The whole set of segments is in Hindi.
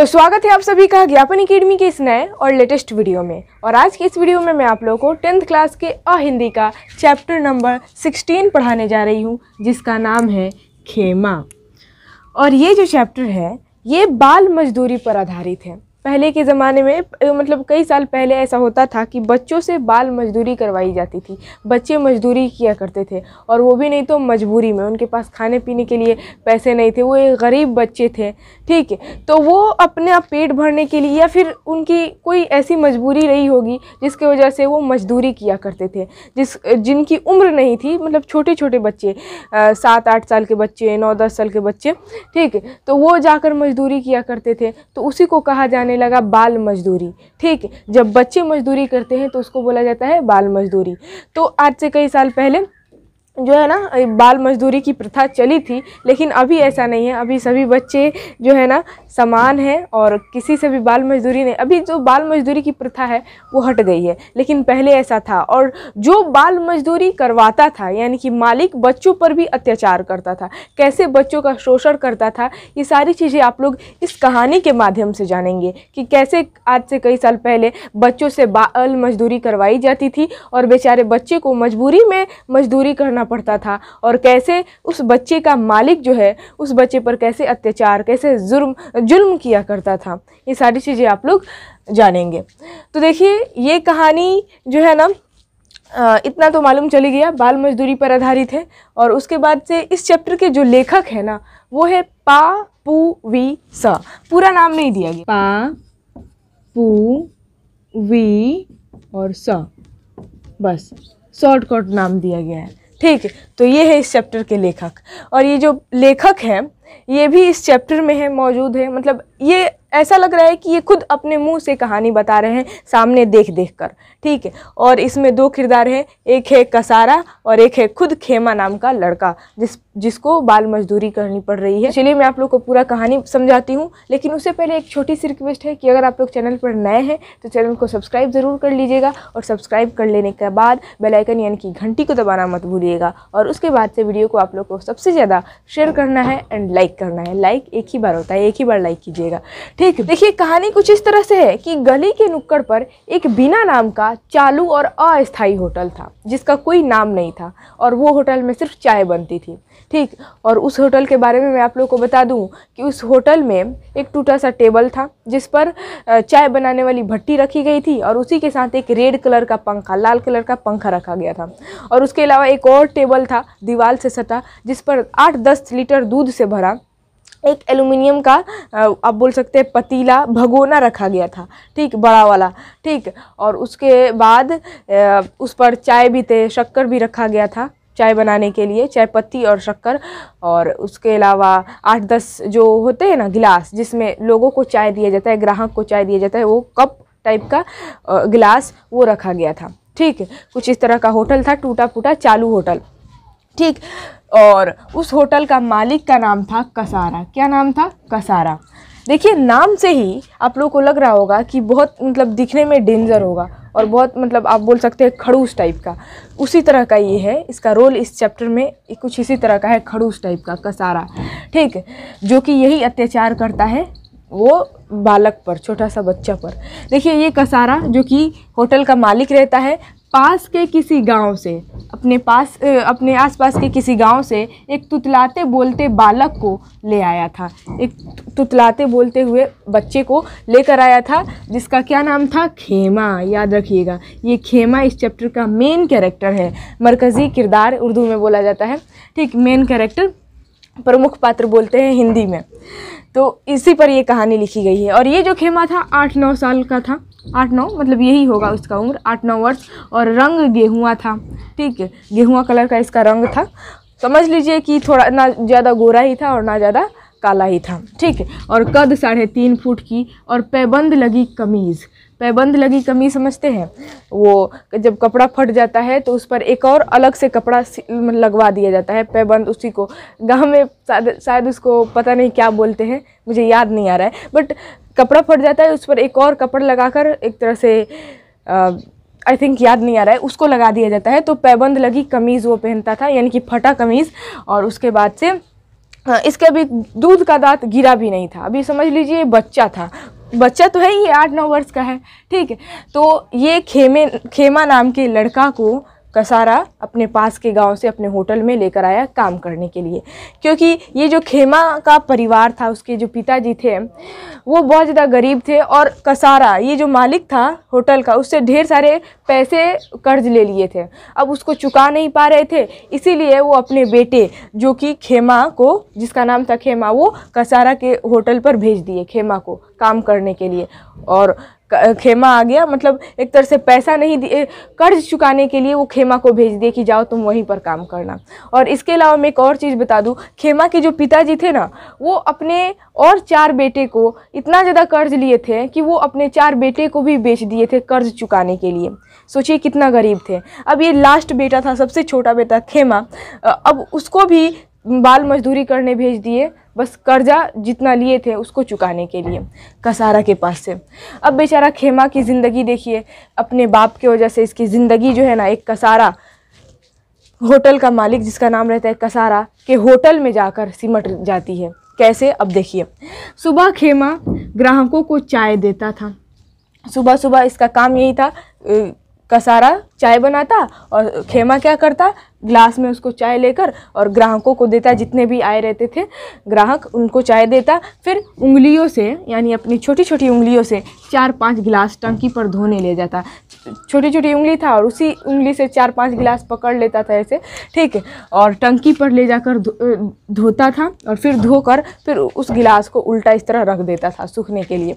तो स्वागत है आप सभी का ज्ञापन अकेडमी के इस नए और लेटेस्ट वीडियो में। और आज के इस वीडियो में मैं आप लोगों को टेंथ क्लास के अ हिंदी का चैप्टर नंबर 16 पढ़ाने जा रही हूँ, जिसका नाम है खेमा। और ये जो चैप्टर है, ये बाल मजदूरी पर आधारित है। पहले के ज़माने में मतलब कई साल पहले ऐसा होता था कि बच्चों से बाल मजदूरी करवाई जाती थी। बच्चे मजदूरी किया करते थे और वो भी नहीं तो मजबूरी में, उनके पास खाने पीने के लिए पैसे नहीं थे, वो एक गरीब बच्चे थे, ठीक है? तो वो अपने आप पेट भरने के लिए या फिर उनकी कोई ऐसी मजबूरी रही होगी जिसकी वजह से वो मजदूरी किया करते थे, जिस, जिनकी उम्र नहीं थी मतलब छोटे छोटे बच्चे सात आठ साल के बच्चे नौ दस साल के बच्चे, ठीक है? तो वो जाकर मजदूरी किया करते थे तो उसी को कहा जाने लगा बाल मजदूरी। ठीक, जब बच्चे मजदूरी करते हैं तो उसको बोला जाता है बाल मजदूरी। तो आज से कई साल पहले जो है ना बाल मजदूरी की प्रथा चली थी, लेकिन अभी ऐसा नहीं है। अभी सभी बच्चे जो है ना, समान हैं और किसी से भी बाल मजदूरी नहीं। अभी जो बाल मजदूरी की प्रथा है, वो हट गई है। लेकिन पहले ऐसा था और जो बाल मजदूरी करवाता था, यानी कि मालिक बच्चों पर भी अत्याचार करता था, कैसे बच्चों का शोषण करता था, ये सारी चीज़ें आप लोग इस कहानी के माध्यम से जानेंगे कि कैसे आज से कई साल पहले बच्चों से बाल मजदूरी करवाई जाती थी और बेचारे बच्चे को मजबूरी में मजदूरी करना पड़ता था और कैसे उस बच्चे का मालिक जो है, उस बच्चे पर कैसे अत्याचार, कैसे जुर्म, जुल्म किया करता था, ये सारी चीज़ें आप लोग जानेंगे। तो देखिए, ये कहानी जो है ना इतना तो मालूम चली गया, बाल मजदूरी पर आधारित है और उसके बाद से इस चैप्टर के जो लेखक है ना, वो है पा पू वी स। पूरा नाम नहीं दिया गया। पा पू वी और स। बस, शॉर्टकट नाम दिया गया है। ठीक है तो ये है इस चैप्टर के लेखक। और ये जो लेखक हैं ये भी इस चैप्टर में है, मौजूद है। मतलब ये ऐसा लग रहा है कि ये खुद अपने मुँह से कहानी बता रहे हैं, सामने देख देख कर ठीक है? और इसमें दो किरदार हैं, एक है कसारा और एक है खुद खेमा नाम का लड़का, जिस, जिसको बाल मजदूरी करनी पड़ रही है। चलिए मैं आप लोग को पूरा कहानी समझाती हूँ, लेकिन उससे पहले एक छोटी सी रिक्वेस्ट है कि अगर आप लोग चैनल पर नए हैं तो चैनल को सब्सक्राइब ज़रूर कर लीजिएगा और सब्सक्राइब कर लेने के बाद बेलाइकन यानी कि घंटी को दबाना मत भूलिएगा। और उसके बाद से वीडियो को आप लोग को सबसे ज़्यादा शेयर करना है एंड लाइक करना है। लाइक एक ही बार होता है, एक ही बार लाइक कीजिएगा। ठीक? देखिए, कहानी कुछ इस तरह से है कि गली के नुक्कड़ पर एक बिना नाम का चालू और अस्थायी होटल था, जिसका कोई नाम नहीं था, और वो होटल में सिर्फ़ चाय बनती थी। ठीक, और उस होटल के बारे में मैं आप लोग को बता दूँ कि उस होटल में एक टूटा सा टेबल था, जिस पर चाय बनाने वाली भट्टी रखी गई थी, और उसी के साथ एक रेड कलर का पंखा, लाल कलर का पंखा रखा गया था। और उसके अलावा एक और टेबल था दीवार से सटा, जिस पर आठ दस लीटर दूध से भरा एक एल्युमिनियम का आप बोल सकते हैं पतीला भगोना रखा गया था, ठीक, बड़ा वाला, ठीक, और उसके बाद उस पर चाय भी थे, शक्कर भी रखा गया था चाय बनाने के लिए, चाय पत्ती और शक्कर और उसके अलावा आठ दस जो होते हैं ना गिलास जिसमें लोगों को चाय दिया जाता है, ग्राहक को चाय दिया जाता है, वो कप टाइप का गिलास वो रखा गया था। ठीक, कुछ इस तरह का होटल था टूटा फूटा चालू होटल। ठीक, और उस होटल का मालिक का नाम था कसारा। क्या नाम था? कसारा। देखिए, नाम से ही आप लोग को लग रहा होगा कि बहुत मतलब दिखने में डेंजर होगा। और बहुत मतलब आप बोल सकते हैं खड़ूस टाइप का। उसी तरह का ये है, इसका रोल इस चैप्टर में कुछ इसी तरह का है, खड़ूस टाइप का, कसारा। ठीक, जो कि यही अत्याचार करता है, वो बालक पर, छोटा सा बच्चा पर। देखिए ये कसारा, जो कि होटल का मालिक रहता है पास के किसी गाँव से, अपने पास अपने आसपास के किसी गाँव से एक तुतलाते बोलते बालक को ले आया था। एक तुतलाते बोलते हुए बच्चे को लेकर आया था, जिसका क्या नाम था? खेमा। याद रखिएगा, ये खेमा इस चैप्टर का मेन कैरेक्टर है। मरकज़ी किरदार उर्दू में बोला जाता है। ठीक मेन कैरेक्टर प्रमुख पात्र बोलते हैं हिंदी में। तो इसी पर ये कहानी लिखी गई है। और ये जो खेमा था, आठ नौ साल का था। आठ नौ मतलब यही होगा उसका उम्र, आठ नौ वर्ष। और रंग गेहुआ था, ठीक है? गेहुआ कलर का इसका रंग था। समझ लीजिए कि थोड़ा ना ज़्यादा गोरा ही था और ना ज़्यादा काला ही था, ठीक है? और कद साढ़े तीन फुट की और पैबंद लगी कमीज़। पैबंद लगी कमीज समझते हैं। वो जब कपड़ा फट जाता है तो उस पर एक और अलग से कपड़ा लगवा दिया जाता है। पैबंद उसी को गाँव में शायद उसको पता नहीं क्या बोलते हैं, मुझे याद नहीं आ रहा है। बट कपड़ा फट जाता है, उस पर एक और कपड़ा लगाकर एक तरह से आई थिंक याद नहीं आ रहा है, उसको लगा दिया जाता है। तो पैबंद लगी कमीज़, वो पहनता था, यानी कि फटा कमीज़। और उसके बाद से इसके अभी दूध का दांत गिरा भी नहीं था। अभी समझ लीजिए, बच्चा था। बच्चा तो है ही, आठ नौ वर्ष का है, ठीक है। तो ये खेमे, खेमा नाम के लड़का को कसारा अपने पास के गाँव से अपने होटल में लेकर आया काम करने के लिए। क्योंकि ये जो खेमा का परिवार था, उसके जो पिताजी थे, वो बहुत ज़्यादा गरीब थे और कसारा ये जो मालिक था होटल का, उससे ढेर सारे पैसे कर्ज ले लिए थे। अब उसको चुका नहीं पा रहे थे, इसीलिए वो अपने बेटे, जो कि खेमा को, जिसका नाम था खेमा, वो कसारा के होटल पर भेज दिए, खेमा को काम करने के लिए। और खेमा आ गया। मतलब एक तरह से पैसा नहीं दिए कर्ज चुकाने के लिए वो खेमा को भेज दिए कि जाओ तुम वहीं पर काम करना। और इसके अलावा मैं एक और चीज़ बता दूँ, खेमा के जो पिताजी थे ना, वो अपने और चार बेटे को इतना ज़्यादा कर्ज लिए थे कि वो अपने चार बेटे को भी बेच दिए थे कर्ज चुकाने के लिए। सोचिए कितना गरीब थे। अब ये लास्ट बेटा था, सबसे छोटा बेटा, खेमा। अब उसको भी बाल मजदूरी करने भेज दिए। बस कर्जा जितना लिए थे उसको चुकाने के लिए, कसारा के पास से। अब बेचारा खेमा की ज़िंदगी देखिए, अपने बाप की वजह से इसकी ज़िंदगी जो है ना, एक कसारा, होटल का मालिक जिसका नाम रहता है कसारा, के होटल में जाकर सिमट जाती है। कैसे? अब देखिए। सुबह खेमा ग्राहकों को चाय देता था। सुबह सुबह इसका काम यही था कसारा चाय बनाता और खेमा क्या करता? ग्लास में उसको चाय लेकर और ग्राहकों को देता, जितने भी आए रहते थे, ग्राहक उनको चाय देता। फिर उंगलियों से, यानी अपनी छोटी छोटी उंगलियों से चार पाँच गिलास टंकी पर धोने ले जाता। छोटी छोटी उंगली था और उसी उंगली से चार पाँच गिलास पकड़ लेता था ऐसे, ठीक है? और टंकी पर ले जाकर धोता था और फिर धोकर फिर उस गिलास को उल्टा इस तरह रख देता था सूखने के लिए।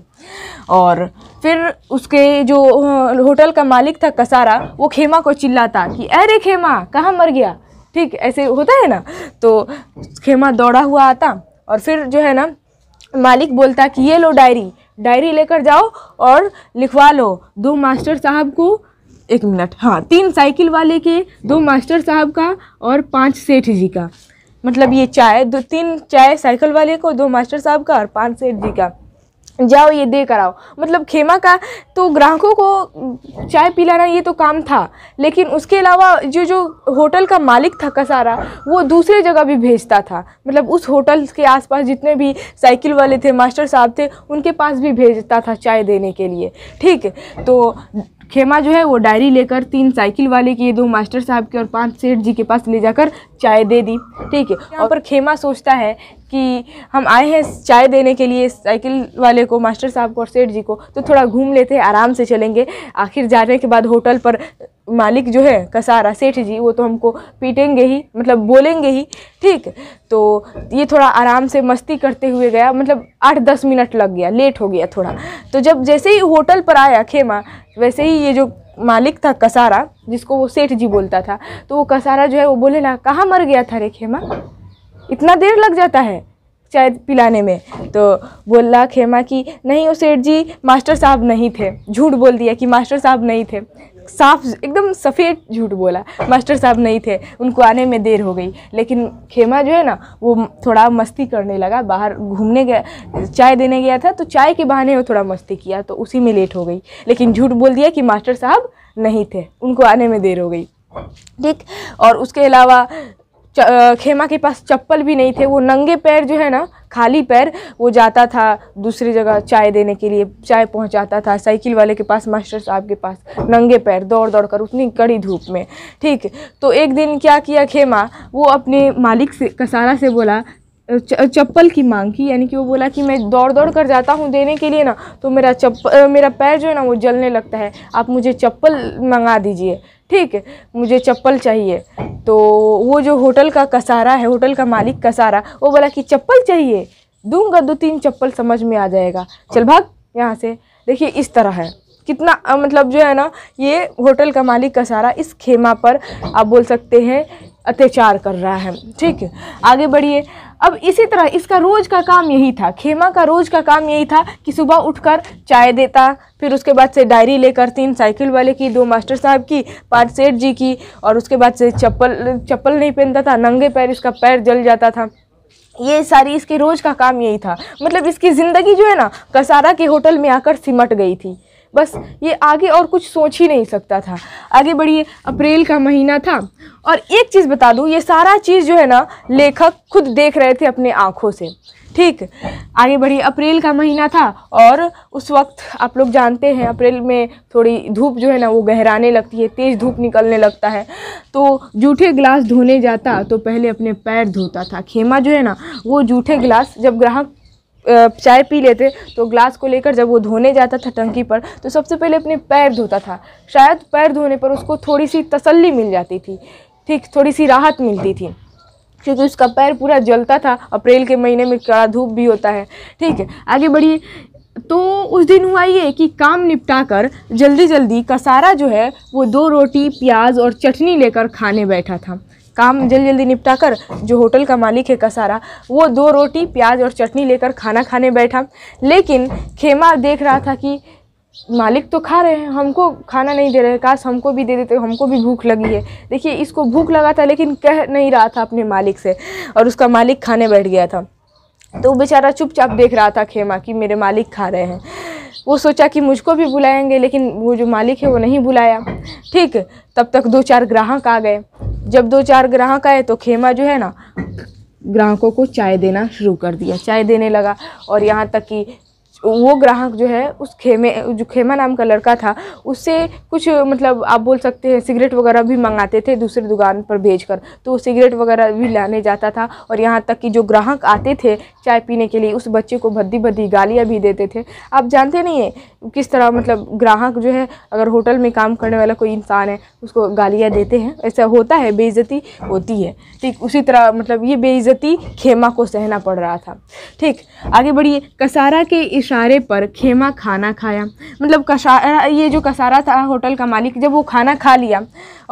और फिर उसके जो होटल का मालिक था कसारा, वो खेमा को चिल्लाता कि, अरे खेमा, कहाँ मर गया? ठीक, ऐसे होता है ना? तो खेमा दौड़ा हुआ आता और फिर जो है ना, मालिक बोलता कि, ये लो डायरी डायरी लेकर जाओ और लिखवा लो। दो मास्टर साहब को एक मिनट हाँ तीन साइकिल वाले के, दो मास्टर साहब का और पाँच सेठ जी का। मतलब ये चाय, दो, तीन चाय साइकिल वाले को, दो मास्टर साहब का और पाँच सेठ जी का। जाओ ये दे कर आओ मतलब खेमा का तो ग्राहकों को चाय पिलाना ये तो काम था, लेकिन उसके अलावा जो जो होटल का मालिक था कसारा, वो दूसरे जगह भी भेजता था। मतलब उस होटल के आसपास जितने भी साइकिल वाले थे, मास्टर साहब थे, उनके पास भी भेजता था चाय देने के लिए। ठीक? तो खेमा जो है वो डायरी लेकर तीन साइकिल वाले के दो मास्टर साहब के और पाँच सेठ जी के पास ले जाकर चाय दे दी ठीक है? और पर खेमा सोचता है कि हम आए हैं चाय देने के लिए साइकिल वाले को मास्टर साहब को और सेठ जी को तो थोड़ा घूम लेते हैं आराम से चलेंगे। आखिर जाने के बाद होटल पर मालिक जो है, कसारा सेठ जी, वो तो हमको पीटेंगे ही मतलब बोलेंगे ही, ठीक? तो ये थोड़ा आराम से मस्ती करते हुए गया मतलब आठ दस मिनट लग गया, लेट हो गया थोड़ा। तो जब जैसे ही होटल पर आया खेमा, वैसे ही ये जो मालिक था कसारा, जिसको वो सेठ जी बोलता था तो वो कसारा जो है, वो बोले ना कहाँ मर गया था रे खेमा? इतना देर लग जाता है चाय पिलाने में? तो बोला खेमा कि, नहीं, वो सेठ जी, मास्टर साहब नहीं थे। झूठ बोल दिया कि मास्टर साहब नहीं थे। साफ़ एकदम सफ़ेद झूठ बोला। मास्टर साहब नहीं थे उनको आने में देर हो गई। लेकिन खेमा जो है ना वो थोड़ा मस्ती करने लगा बाहर घूमने गया चाय देने गया था तो चाय के बहाने वो थोड़ा मस्ती किया तो उसी में लेट हो गई। लेकिन झूठ बोल दिया कि मास्टर साहब नहीं थे उनको आने में देर हो गई। ठीक और उसके अलावा खेमा के पास चप्पल भी नहीं थे, वो नंगे पैर जो है ना, खाली पैर, वो जाता था दूसरी जगह चाय देने के लिए, चाय पहुंचाता था साइकिल वाले के पास, मास्टर साहब के पास, नंगे पैर दौड़ दौड़ कर उतनी कड़ी धूप में, ठीक? तो एक दिन क्या किया खेमा, वो अपने मालिक से, कसारा से बोला चप्पल की मांग की, यानी कि वो बोला कि मैं दौड़ दौड़ कर जाता हूँ देने के लिए ना तो मेरा चप्पल मेरा पैर जो है ना, वो जलने लगता है। आप मुझे चप्पल मंगा दीजिए, ठीक है? मुझे चप्पल चाहिए। तो वो जो होटल का कसारा है, होटल का मालिक कसारा, वो बोला कि चप्पल चाहिए? दूँगा दो तीन चप्पल समझ में आ जाएगा। चल भाग यहाँ से। देखिए, इस तरह है। कितना मतलब जो है ना, ये होटल का मालिक कसारा इस खेमा पर, आप बोल सकते हैं, अत्याचार कर रहा है। ठीक है? आगे बढ़िए। अब इसी तरह इसका रोज़ का काम यही था। खेमा का रोज़ का काम यही था कि सुबह उठकर चाय देता, फिर उसके बाद से डायरी लेकर तीन साइकिल वाले की, दो मास्टर साहब की, पाँच सेठ जी की, और उसके बाद से चप्पल चप्पल नहीं पहनता था, नंगे पैर इसका पैर जल जाता था। ये सारी इसके रोज़ का काम यही था। मतलब इसकी ज़िंदगी जो है ना, कसारा के होटल में आकर सिमट गई थी। बस ये आगे और कुछ सोच ही नहीं सकता था। आगे बढ़िए, अप्रैल का महीना था। और एक चीज़ बता दूँ, ये सारा चीज़ जो है ना, लेखक खुद देख रहे थे अपने आँखों से। ठीक, आगे बढ़िए, अप्रैल का महीना था और उस वक्त आप लोग जानते हैं, अप्रैल में थोड़ी धूप जो है ना, वो गहराने लगती है, तेज़ धूप निकलने लगता है। तो जूठे गिलास धोने जाता तो पहले अपने पैर धोता था। खेमा जो है ना, वो जूठे गिलास जब ग्राहक चाय पी लेते तो ग्लास को लेकर जब वो धोने जाता था टंकी पर तो सबसे पहले अपने पैर धोता था। शायद पैर धोने पर उसको थोड़ी सी तसल्ली मिल जाती थी, ठीक थोड़ी सी राहत मिलती थी, क्योंकि उसका पैर पूरा जलता था। अप्रैल के महीने में कड़ा धूप भी होता है, ठीक है। आगे बढ़िए तो उस दिन हुआ ये कि काम निपटा कर जल्दी जल्दी कसारा जो है, वो दो रोटी, प्याज और चटनी लेकर खाने बैठा था। काम जल्दी जल्दी निपटा कर जो होटल का मालिक है कसारा, वो दो रोटी, प्याज और चटनी लेकर खाना खाने बैठा। लेकिन खेमा देख रहा था कि मालिक तो खा रहे हैं, हमको खाना नहीं दे रहे काश हमको भी दे देते, हमको भी भूख लगी है। देखिए, इसको भूख लगा था लेकिन कह नहीं रहा था अपने मालिक से और उसका मालिक खाने बैठ गया था। तो वो बेचारा चुपचाप देख रहा था खेमा कि मेरे मालिक खा रहे हैं। वो सोचा कि मुझको भी बुलाएँगे, लेकिन वो जो मालिक है वो नहीं बुलाया। ठीक, तब तक दो चार ग्राहक आ गए। जब दो चार ग्राहक आए तो खेमा जो है ना, ग्राहकों को चाय देना शुरू कर दिया। चाय देने लगा और यहाँ तक कि वो ग्राहक जो है, उस खेमे, जो खेमा नाम का लड़का था, उससे कुछ मतलब आप बोल सकते हैं, सिगरेट वगैरह भी मंगाते थे दूसरी दुकान पर भेजकर। तो वो सिगरेट वगैरह भी लाने जाता था और यहाँ तक कि जो ग्राहक आते थे चाय पीने के लिए, उस बच्चे को भद्दी भद्दी गालियाँ भी देते थे। आप जानते नहीं हैं किस तरह मतलब ग्राहक जो है, अगर होटल में काम करने वाला कोई इंसान है, उसको गालियाँ देते हैं। ऐसा होता है, बेइज्जती होती है। ठीक उसी तरह मतलब ये बेइज्जती खेमा को सहना पड़ रहा था। ठीक, आगे बढ़िए। कसारा के इशारे पर खेमा खाना खाया। मतलब कशारा ये जो कसारा था होटल का मालिक, जब वो खाना खा लिया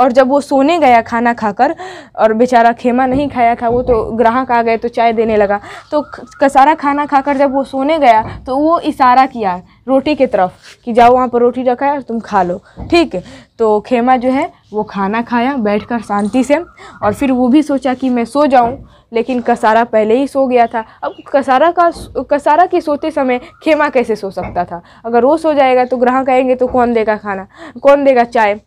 और जब वो सोने गया खाना खाकर और बेचारा खेमा नहीं खाया था, वो तो ग्राहक आ गए तो चाय देने लगा। तो कसारा खाना खाकर जब वो सोने गया तो वो इशारा किया रोटी की तरफ़ कि जाओ वहाँ पर रोटी रखा है और तुम खा लो। ठीक? है तो खेमा जो है, वो खाना खाया, बैठकर शांति से और फिर वो भी सोचा कि मैं सो जाऊँ, लेकिन कसारा पहले ही सो गया था। अब कसारा का कसारा के सोते समय खेमा कैसे सो सकता था? अगर वो सो जाएगा तो ग्राहक आएँगे तो कौन देगा खाना? कौन देगा चाय?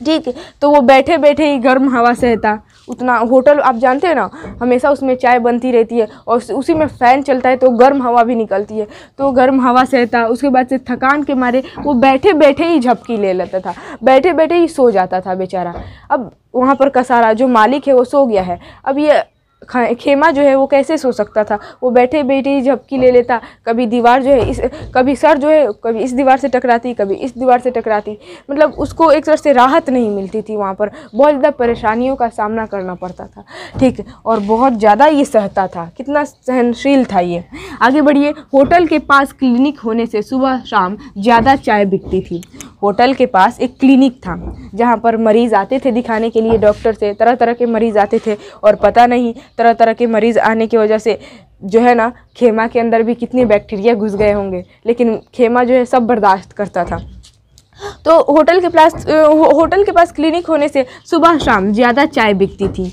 ठीक है। तो वो बैठे बैठे ही गर्म हवा सहता उतना होटल, आप जानते हैं ना, हमेशा उसमें चाय बनती रहती है और उसी में फ़ैन चलता है तो गर्म हवा भी निकलती है। तो गर्म हवा सहता उसके बाद से थकान के मारे वो बैठे बैठे ही झपकी ले लेता था। बैठे बैठे ही सो जाता था बेचारा। अब वहाँ पर कसारा, जो मालिक है वो सो गया है। अब ये खेमा जो है वो कैसे सो सकता था? वो बैठे बैठे ही झपकी ले लेता, कभी दीवार जो है इस कभी सर जो है, कभी इस दीवार से टकराती, कभी इस दीवार से टकराती। मतलब उसको एक तरह से राहत नहीं मिलती थी वहाँ पर। बहुत ज़्यादा परेशानियों का सामना करना पड़ता था। ठीक, और बहुत ज़्यादा ये सहता था। कितना सहनशील था ये। आगे बढ़िए। होटल के पास क्लिनिक होने से सुबह शाम ज़्यादा चाय बिकती थी। होटल के पास एक क्लिनिक था, जहाँ पर मरीज़ आते थे दिखाने के लिए, डॉक्टर से तरह तरह के मरीज़ आते थे, और पता नहीं तरह तरह के मरीज़ आने की वजह से जो है ना, खेमा के अंदर भी कितने बैक्टीरिया घुस गए होंगे, लेकिन खेमा जो है सब बर्दाश्त करता था। तो होटल के पास होटल के पास क्लिनिक होने से सुबह शाम ज़्यादा चाय बिकती थी,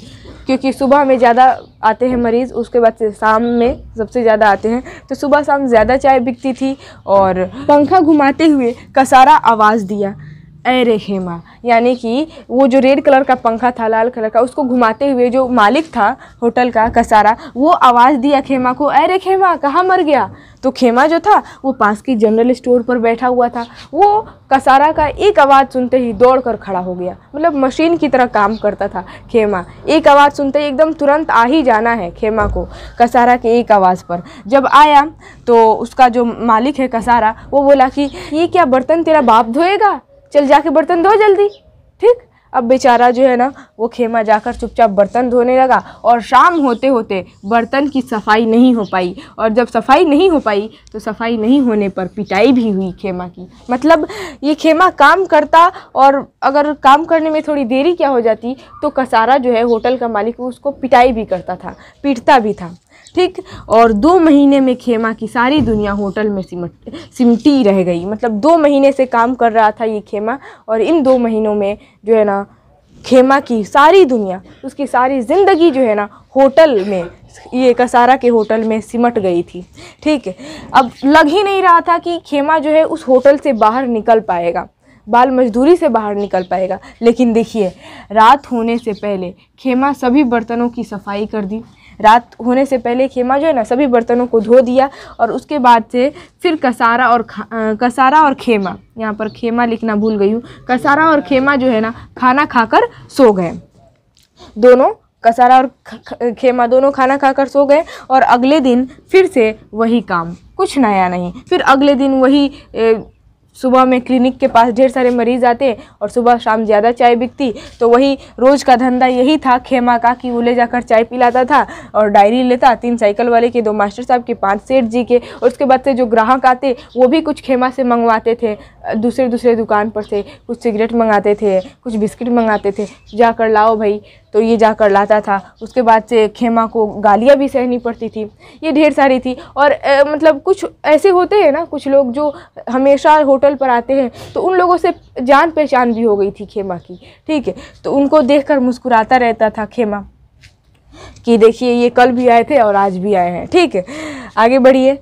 क्योंकि सुबह में ज़्यादा आते हैं मरीज़, उसके बाद से शाम में सबसे ज़्यादा आते हैं तो सुबह शाम ज़्यादा चाय बिकती थी और पंखा घुमाते हुए कसारा आवाज़ दिया। अरे खेमा यानी कि वो जो रेड कलर का पंखा था, लाल कलर का, उसको घुमाते हुए जो मालिक था होटल का कसारा, वो आवाज़ दिया खेमा को, अरे खेमा, कहाँ मर गया? तो खेमा जो था, वो पास की जनरल स्टोर पर बैठा हुआ था। वो कसारा का एक आवाज़ सुनते ही दौड़ कर खड़ा हो गया। मतलब मशीन की तरह काम करता था खेमा। एक आवाज़ सुनते ही एकदम तुरंत आ ही जाना है खेमा को, कसारा के एक आवाज़ पर। जब आया तो उसका जो मालिक है कसारा, वो बोला कि, ये क्या बर्तन तेरा बाप धोएगा? चल जाके बर्तन धो जल्दी। ठीक? अब बेचारा जो है ना, वो खेमा जाकर चुपचाप बर्तन धोने लगा और शाम होते होते बर्तन की सफ़ाई नहीं हो पाई। और जब सफ़ाई नहीं हो पाई तो सफ़ाई नहीं होने पर पिटाई भी हुई खेमा की। मतलब ये खेमा काम करता और अगर काम करने में थोड़ी देरी क्या हो जाती तो कसारा जो है होटल का मालिक उसको पिटाई भी करता था, पीटता भी था। ठीक? और दो महीने में खेमा की सारी दुनिया होटल में सिमट, सिमटी रह गई। मतलब दो महीने से काम कर रहा था ये खेमा, और इन दो महीनों में जो है ना, खेमा की सारी दुनिया, उसकी सारी ज़िंदगी जो है ना, होटल में, ये कसारा के होटल में सिमट गई थी। ठीक? है अब लग ही नहीं रहा था कि खेमा जो है उस होटल से बाहर निकल पाएगा, बाल मजदूरी से बाहर निकल पाएगा। लेकिन देखिए, रात होने से पहले खेमा सभी बर्तनों की सफ़ाई कर दी रात होने से पहले खेमा जो है ना सभी बर्तनों को धो दिया और उसके बाद से फिर कसारा और खा- कसारा और खेमा। यहाँ पर खेमा लिखना भूल गई हूँ। कसारा और खेमा जो है ना खाना खाकर सो गए। दोनों कसारा और खेमा दोनों खाना खाकर सो गए और अगले दिन फिर से वही काम। कुछ नया नहीं। फिर अगले दिन वही ए, सुबह में क्लिनिक के पास ढेर सारे मरीज़ आते और सुबह शाम ज़्यादा चाय बिकती तो वही रोज़ का धंधा यही था, खेमा का कि वो ले जाकर चाय पिलाता था और डायरी लेता, तीन साइकिल वाले के, दो मास्टर साहब के, पाँच सेठ जी के, और उसके बाद से जो ग्राहक आते, वो भी कुछ खेमा से मंगवाते थे दूसरे दूसरे दुकान पर से कुछ सिगरेट मंगाते थे, कुछ बिस्किट मंगाते थे, जाकर लाओ भाई तो ये जाकर लाता था। उसके बाद से खेमा को गालियाँ भी सहनी पड़ती थी। ये ढेर सारी थी और अ, मतलब कुछ ऐसे होते हैं ना कुछ लोग जो हमेशा होटल पर आते हैं तो उन लोगों से जान पहचान भी हो गई थी खेमा की ठीक है? तो उनको देखकर मुस्कुराता रहता था खेमा कि देखिए ये कल भी आए थे और आज भी आए हैं ठीक है? आगे बढ़िए।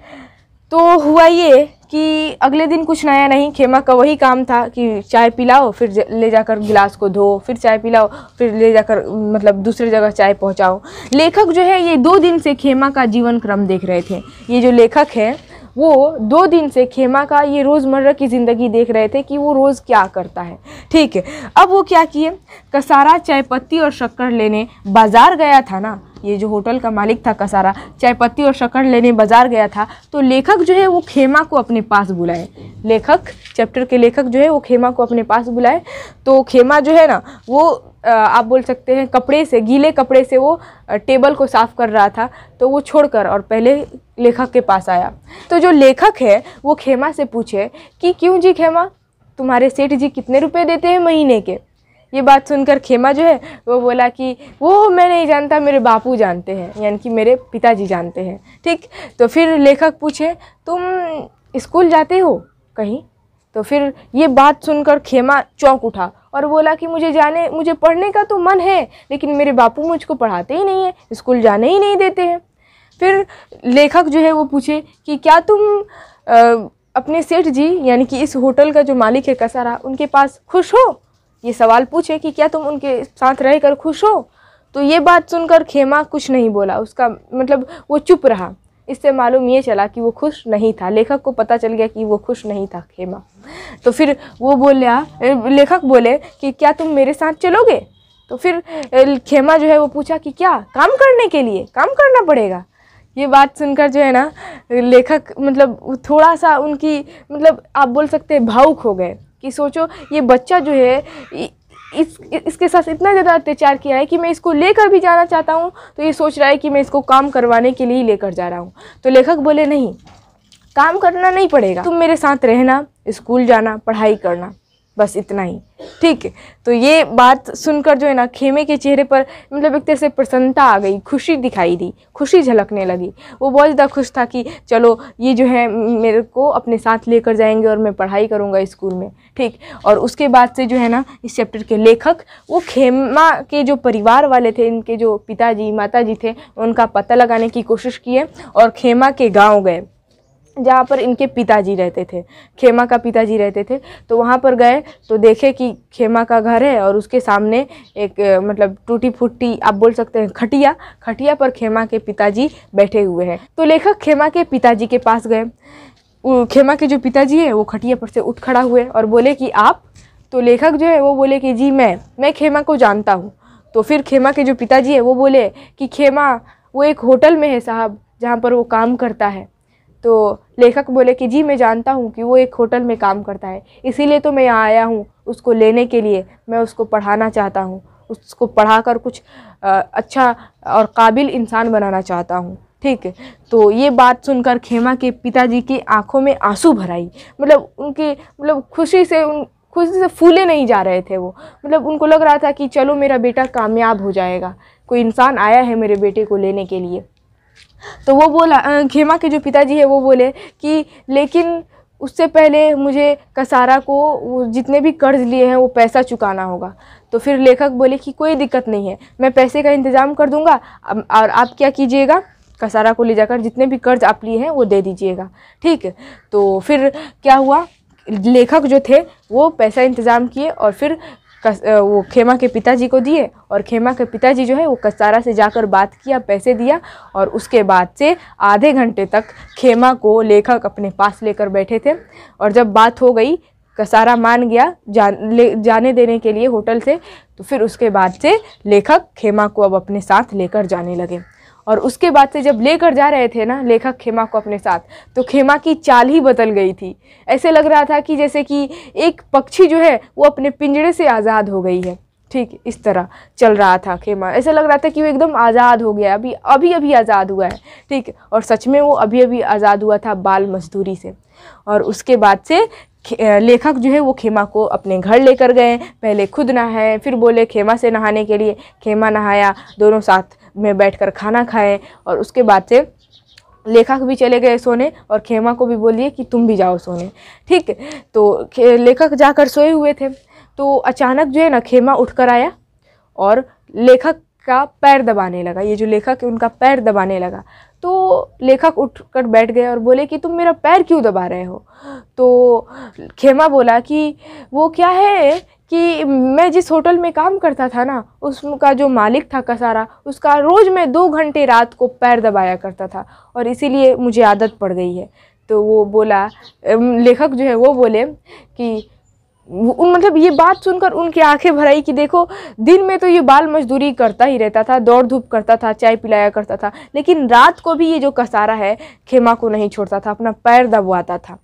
तो हुआ ये कि अगले दिन कुछ नया नहीं, खेमा का वही काम था कि चाय पिलाओ, फिर ले जाकर गिलास को धो, फिर चाय पिलाओ, फिर ले जाकर मतलब दूसरी जगह चाय पहुंचाओ। लेखक जो है, ये दो दिन से खेमा का जीवन क्रम देख रहे थे। ये जो लेखक है, वो दो दिन से खेमा का ये रोज़मर्रा की ज़िंदगी देख रहे थे कि वो रोज़ क्या करता है। ठीक है, अब वो क्या किए? कसारा चाय पत्ती और शक्कर लेने बाज़ार गया था ना ये जो होटल का मालिक था कसारा, चाय पत्ती और शक्कर लेने बाज़ार गया था तो लेखक जो है वो खेमा को अपने पास बुलाए। लेखक चैप्टर के लेखक जो है वो खेमा को अपने पास बुलाए। तो खेमा जो है ना, वो आप बोल सकते हैं कपड़े से, गीले कपड़े से वो टेबल को साफ़ कर रहा था तो वो छोड़कर और पहले लेखक के पास आया। तो जो लेखक है, वो खेमा से पूछे कि, क्यों जी खेमा? तुम्हारे सेठ जी कितने रुपए देते हैं महीने के? ये बात सुनकर खेमा जो है वो बोला कि वो मैं नहीं जानता मेरे बापू जानते हैं यानी कि मेरे पिताजी जानते हैं। ठीक? तो फिर लेखक पूछे तुम स्कूल जाते हो कहीं? तो फिर ये बात सुनकर खेमा चौंक उठा और बोला कि मुझे जाने मुझे पढ़ने का तो मन है लेकिन मेरे बापू मुझको पढ़ाते ही नहीं है स्कूल जाने ही नहीं देते हैं। फिर लेखक जो है वो पूछे कि क्या तुम अ, अपने सेठ जी यानी कि इस होटल का जो मालिक है कसारा उनके पास खुश हो? ये सवाल पूछे कि क्या तुम उनके साथ रहकर खुश हो? तो ये बात सुनकर खेमा कुछ नहीं बोला। उसका मतलब वो चुप रहा। इससे मालूम ये चला कि वो खुश नहीं था। लेखक को पता चल गया कि वो खुश नहीं था, खेमा। तो फिर वो बोला लेखक बोले कि क्या तुम मेरे साथ चलोगे? तो फिर खेमा जो है वो पूछा कि क्या? काम करने के लिए। काम करना पड़ेगा। ये बात सुनकर जो है ना, लेखक मतलब थोड़ा सा उनकी मतलब आप बोल सकते हैं भावुक हो गए। कि सोचो, ये बच्चा जो है इस, इसके साथ इतना ज़्यादा अत्याचार किया है कि मैं इसको लेकर भी जाना चाहता हूँ तो ये सोच रहा है कि मैं इसको काम करवाने के लिए लेकर जा रहा हूँ। तो लेखक बोले, नहीं, काम करना नहीं पड़ेगा। तुम मेरे साथ रहना, स्कूल जाना, पढ़ाई करना। बस इतना ही। ठीक तो ये बात सुनकर जो है ना, खेमे के चेहरे पर मतलब एक तरह से प्रसन्नता आ गई, खुशी दिखाई दी, खुशी झलकने लगी। वो बहुत ज़्यादा खुश था कि चलो, ये जो है, मेरे को अपने साथ लेकर जाएँगे और मैं पढ़ाई करूँगा स्कूल में। ठीक? और उसके बाद से जो है ना, इस चैप्टर के लेखक, वो खेमा के जो परिवार वाले थे, इनके जो पिताजी, माताजी थे, उनका पता लगाने की कोशिश किए और खेमा के गाँव गए। जहाँ पर इनके पिताजी रहते थे, खेमा का पिताजी रहते थे तो वहाँ पर गए तो देखे कि खेमा का घर है और उसके सामने एक मतलब टूटी फूटी आप बोल सकते हैं, खटिया खटिया पर खेमा के पिताजी बैठे हुए हैं। तो लेखक खेमा के पिताजी के पास गए। खेमा के जो पिताजी है, वो खटिया पर से उठ खड़ा हुए और बोले कि, आप? तो लेखक जो है, वो बोले कि, जी, मैं मैं खेमा को जानता हूँ। तो फिर खेमा के जो पिताजी है, वो बोले कि, खेमा, वो एक होटल में है साहब, जहाँ पर वो काम करता है। तो लेखक बोले कि जी, मैं जानता हूँ कि वो एक होटल में काम करता है, इसीलिए तो मैं यहाँ आया हूँ उसको लेने के लिए। मैं उसको पढ़ाना चाहता हूँ, उसको पढ़ाकर कुछ अच्छा और काबिल इंसान बनाना चाहता हूँ, ठीक है? तो ये बात सुनकर खेमा के पिताजी की आँखों में आँसू भर आई मतलब उनके मतलब खुशी से उन, खुशी से फूले नहीं जा रहे थे वो। मतलब उनको लग रहा था कि चलो मेरा बेटा कामयाब हो जाएगा, कोई इंसान आया है मेरे बेटे को लेने के लिए। तो वो बोला खेमा के जो पिताजी है, वो बोले कि लेकिन उससे पहले मुझे कसारा को जितने भी कर्ज लिए हैं, वो पैसा चुकाना होगा। तो फिर लेखक बोले कि, कोई दिक्कत नहीं है, मैं पैसे का इंतज़ाम कर दूँगा और आप क्या कीजिएगा, कसारा को ले जाकर जितने भी कर्ज आप लिए हैं, वो दे दीजिएगा। ठीक तो फिर क्या हुआ, लेखक जो थे, वो पैसा इंतज़ाम किए और फिर कस, वो खेमा के पिताजी को दिए और खेमा के पिताजी जो है वो कसारा से जाकर बात किया पैसे दिया और उसके बाद से आधे घंटे तक खेमा को लेखक अपने पास लेकर बैठे थे और जब बात हो गई कसारा मान गया जान ले जाने देने के लिए होटल से तो फिर उसके बाद से लेखक खेमा को अब अपने साथ लेकर जाने लगे। और उसके बाद से जब लेकर जा रहे थे ना लेखक खेमा को अपने साथ तो खेमा की चाल ही बदल गई थी। ऐसे लग रहा था कि जैसे कि एक पक्षी जो है, वो अपने पिंजड़े से आज़ाद हो गई है। ठीक, इस तरह चल रहा था खेमा। ऐसा लग रहा था कि वो एकदम आज़ाद हो गया अभी अभी अभी आज़ाद हुआ है। ठीक, और सच में वो अभी अभी आज़ाद हुआ था बाल मजदूरी से। और उसके बाद से लेखक जो है, वो खेमा को अपने घर लेकर गए। पहले खुद नहाए, फिर बोले खेमा से नहाने के लिए। खेमा नहाया, दोनों साथ में बैठकर खाना खाए और उसके बाद से लेखक भी चले गए सोने और खेमा को भी बोलिए कि तुम भी जाओ सोने। ठीक? तो लेखक जाकर सोए हुए थे। तो अचानक जो है ना खेमा उठकर आया और लेखक का पैर दबाने लगा। ये जो लेखक है, उनका पैर दबाने लगा। तो लेखक उठकर बैठ गए और बोले कि तुम मेरा पैर क्यों दबा रहे हो? तो खेमा बोला कि वो क्या है? कि मैं जिस होटल में काम करता था ना, उसका जो मालिक था कसारा, उसका रोज़ मैं दो घंटे रात को पैर दबाया करता था और इसीलिए मुझे आदत पड़ गई है। तो वो बोला लेखक जो है वो बोले कि उन मतलब ये बात सुनकर उनकी आँखें भराई कि देखो, दिन में तो ये बाल मजदूरी करता ही रहता था दौड़ धूप करता था, चाय पिलाया करता था, लेकिन रात को भी ये जो कसारा है, खेमा को नहीं छोड़ता था, अपना पैर दबवाता था।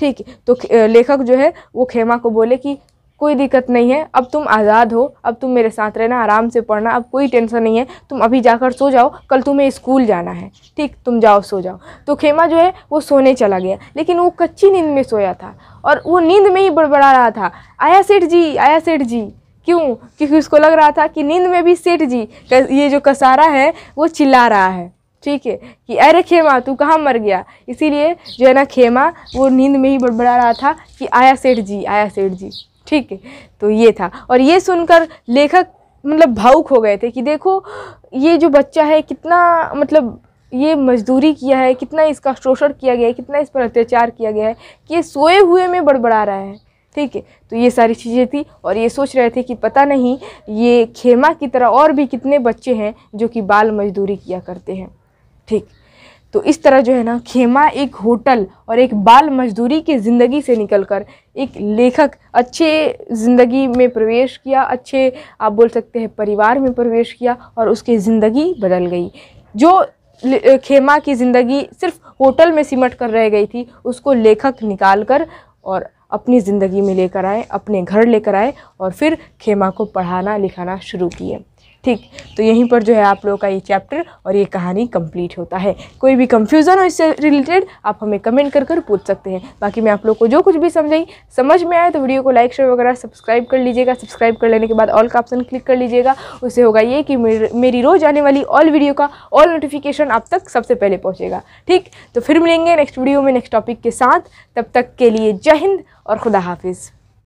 ठीक तो लेखक जो है वो खेमा को बोले कि कोई दिक्कत नहीं है। अब तुम आज़ाद हो, अब तुम मेरे साथ रहना, आराम से पढ़ना, अब कोई टेंशन नहीं है। तुम अभी जाकर सो जाओ, कल तुम्हें स्कूल जाना है। ठीक, तुम जाओ, सो जाओ। तो खेमा जो है, वो सोने चला गया, लेकिन वो कच्ची नींद में सोया था और वो नींद में ही बड़बड़ा रहा था। आया सेठ जी, आया सेठ जी। क्यों? क्योंकि उसको लग रहा था कि नींद में भी सेठ जी ये जो कसारा है, वो चिल्ला रहा है। ठीक है, कि अरे खेमा, तू कहाँ मर गया? इसीलिए जो है ना, खेमा, वो नींद में ही बड़बड़ा रहा था कि आया सेठ जी, आया सेठ जी। ठीक है? तो ये था। और ये सुनकर लेखक मतलब भावुक हो गए थे कि देखो, ये जो बच्चा है, कितना मतलब ये मजदूरी किया है, कितना इसका शोषण किया गया है, कितना इस पर अत्याचार किया गया है कि ये सोए हुए में बड़बड़ा रहा है। ठीक है? तो ये सारी चीज़ें थी और ये सोच रहे थे कि पता नहीं ये खेमा की तरह और भी कितने बच्चे हैं जो कि बाल मजदूरी किया करते हैं। ठीक? तो इस तरह जो है ना, खेमा एक होटल और एक बाल मजदूरी की ज़िंदगी से निकलकर एक लेखक अच्छे ज़िंदगी में प्रवेश किया, अच्छे, आप बोल सकते हैं, परिवार में प्रवेश किया और उसकी ज़िंदगी बदल गई। जो खेमा की ज़िंदगी सिर्फ़ होटल में सिमट कर रह गई थी, उसको लेखक निकाल कर और अपनी ज़िंदगी में लेकर आए, अपने घर लेकर आए और फिर खेमा को पढ़ाना, लिखाना शुरू किए। ठीक तो यहीं पर जो है आप लोगों का ये चैप्टर और ये कहानी कंप्लीट होता है। कोई भी कंफ्यूज़न हो इससे रिलेटेड आप हमें कमेंट कर कर पूछ सकते हैं। बाकी मैं आप लोग को जो कुछ भी समझाई, समझ में आए तो वीडियो को लाइक शेयर वगैरह सब्सक्राइब कर लीजिएगा। सब्सक्राइब कर लेने के बाद ऑल का ऑप्शन क्लिक कर लीजिएगा। उससे होगा ये कि मेरी रोज़ आने वाली ऑल वीडियो का ऑल नोटिफिकेशन आप तक सबसे पहले पहुँचेगा। ठीक तो फिर मिलेंगे नेक्स्ट वीडियो में नेक्स्ट टॉपिक के साथ। तब तक के लिए जय हिंद और खुदा हाफिज़।